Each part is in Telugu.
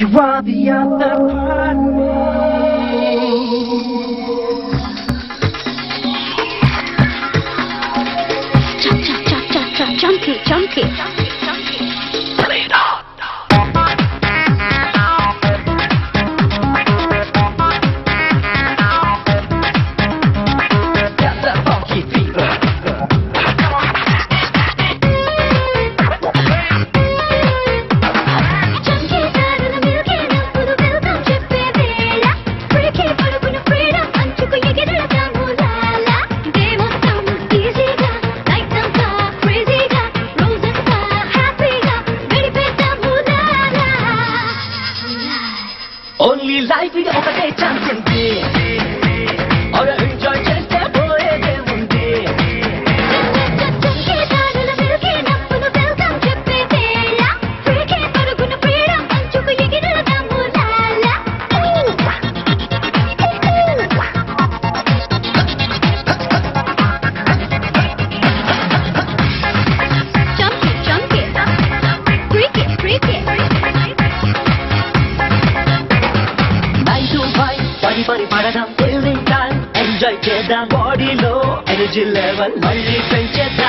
You are the other part of me. Chunky, chunky, chunky. Energy level మళ్ళీ పెంచేదా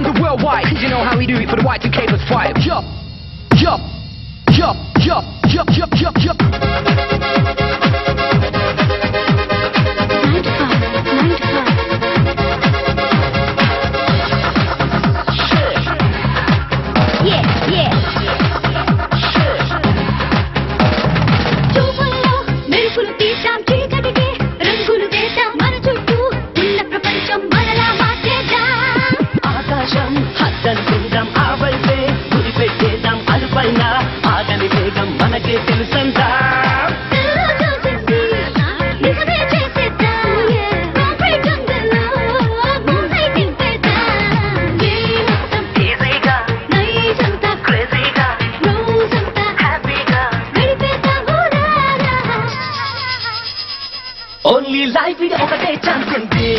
Did Cause you know how we do it for the Y2K Let's Yup, Jump! Jump! Jump! Jump! Jump! Jump! Jump! Only life ఇది ఒకటే ఛాన్స్ ఉంది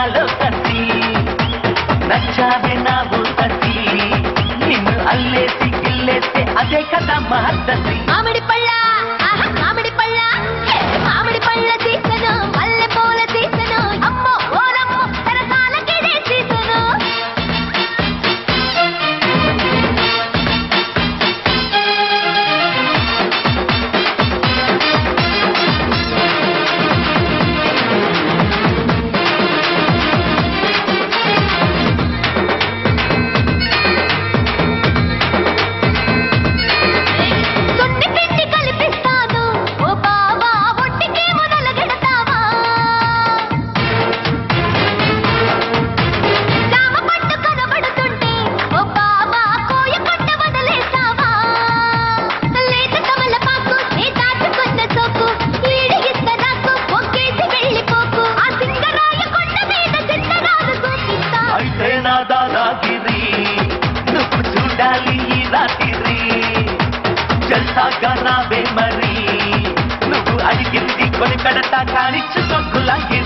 నాలో కసి నచ్చావే నా ఊససి నిన్ను అల్లేసి గిల్లేస్తే అదే కదా మహద్దసి మామిడి పళ్ళ మామిడి పళ్ళ మామిడి పళ్ళ సీసను కానిచ్చు సొక్కులాగిరి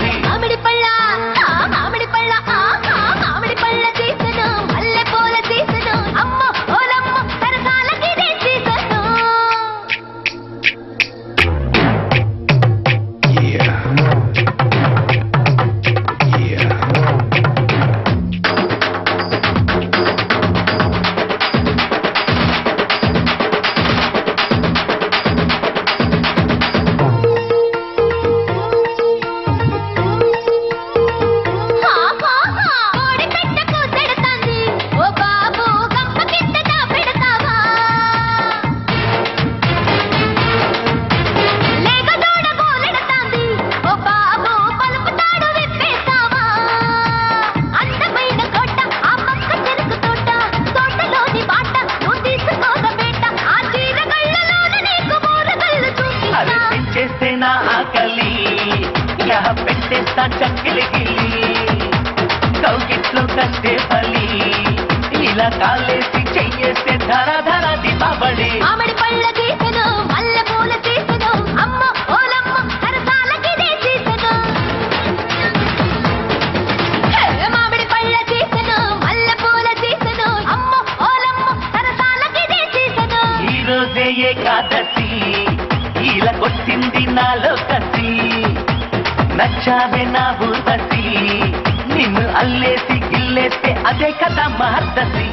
పెట్టేస్తా చక్కెలి గిల్లి కౌకిట్లో కష్టే ఫలి ఇలా కాలేసి చెయ్యేస్తే ధర ధర దీపావళి. మామిడి పళ్ళ సీసను మల్లె పూల సీసను అమ్మ ఓలమ్మ సరసాలకిదే సీసను హే, మామిడి పళ్ళ సీసను మల్లె పూల సీసను అమ్మ ఓలమ్మ సరసాలకిదే సీసను ఈ రోజే ఏకాదశి ఇలా కొట్టింది నాలో కసి నచ్చావే నా ఊససి నిన్ను అల్లేసి గిల్లేస్తే అదే కదా మహర్దసి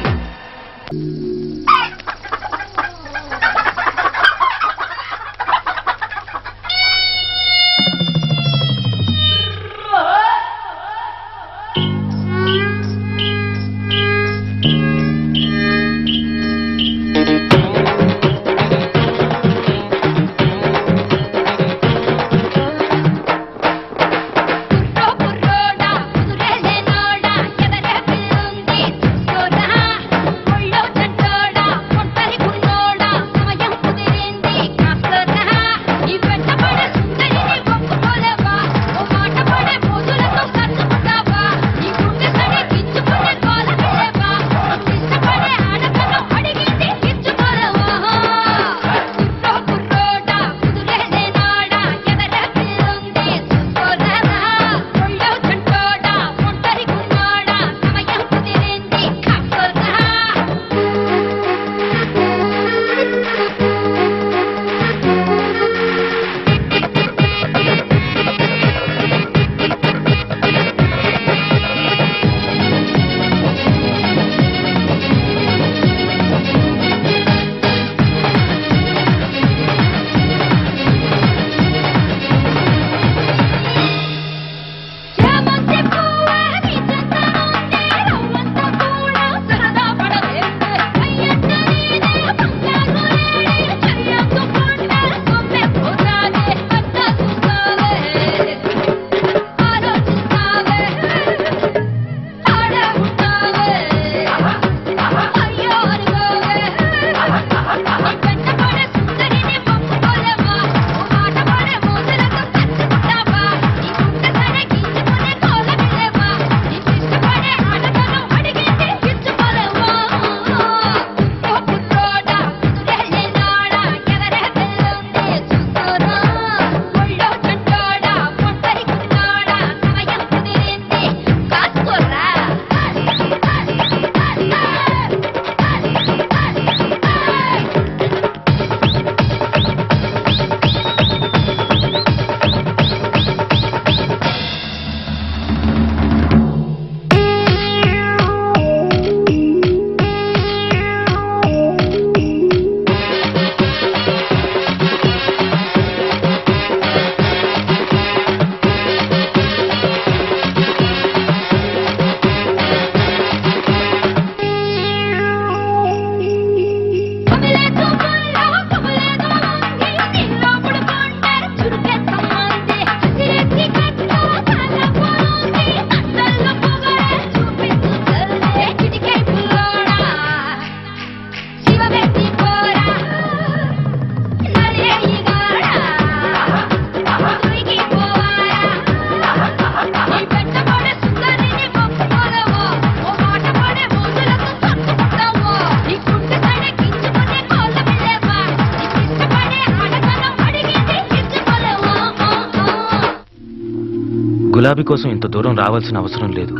గులాబీ కోసం ఇంత దూరం రావాల్సిన అవసరం లేదు.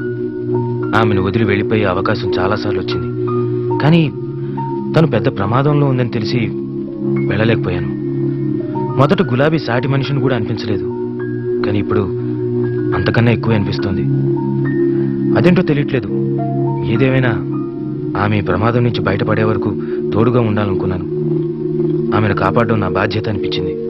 ఆమెను వదిలి వెళ్ళిపోయే అవకాశం చాలాసార్లు వచ్చింది కానీ తను పెద్ద ప్రమాదంలో ఉందని తెలిసి వెళ్ళలేకపోయాను. మొదట గులాబీ సాటి మనిషిని కూడా అనిపించలేదు. కానీ ఇప్పుడు అంతకన్నా ఎక్కువ అనిపిస్తోంది. అదేంటో తెలియట్లేదు. ఏదేమైనా ఆమె ప్రమాదం నుంచి బయటపడే వరకు తోడుగా ఉండాలనుకున్నాను. ఆమెను కాపాడడం నా బాధ్యత అనిపించింది.